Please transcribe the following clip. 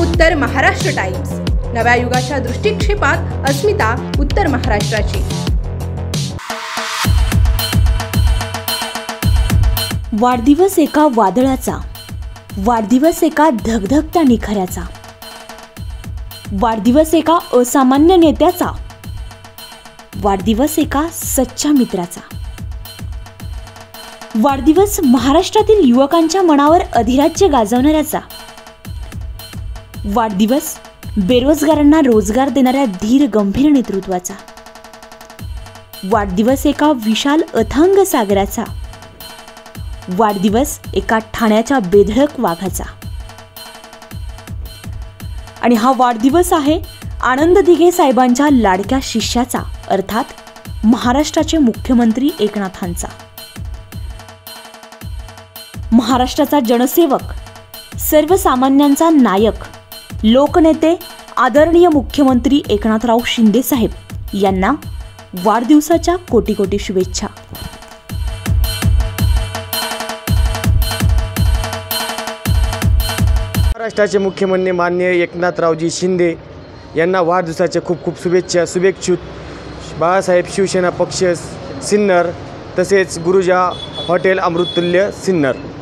उत्तर महाराष्ट्र टाइम्स. नव्या युगाच्या दृष्टिक्षेपात अस्मिता उत्तर महाराष्ट्राची. वाढदिवस एका वादळाचा वाढदिवस एका धगधगत्या निखऱ्याचा वाढदिवस एका असामान्य नेत्याचा वाढदिवस एका सच्च्या मित्राचा. वाढदिवस महाराष्ट्रातील युवकांच्या मनावर अधिराज्य गाजवणाऱ्याचा वाढदिवस बेरोजगारांना रोजगार देणाऱ्या धीर गंभीर नेतृत्वाचा. वाढदिवस एका विशाल अथांग सागराचा. वाढदिवस एका ठाण्याच्या बेधडक वाघाचा. आणि हा वाढदिवस आहे आनंद दिघे साहेबांच्या लाडक्या शिष्याचा अर्थात महाराष्ट्राचे मुख्यमंत्री एकनाथांचा. महाराष्ट्राचा जनसेवक सर्वसामान्यांचा नायक लोकनेते आदरणीय मुख्यमंत्री एकनाथराव शिंदे साहेब यांना वाढदिवसाच्या कोटी कोटी शुभेच्छा. महाराष्ट्राचे मुख्यमंत्री मान्य एकनाथरावजी शिंदे यांना वाढदिवसाच्या खूप खूप शुभेच्छा शुभेच्छुत. बाळासाहेब शिवसेना पक्ष सिन्नर तसेच गुरुजा हॉटेल अमृततुल्य सिन्नर.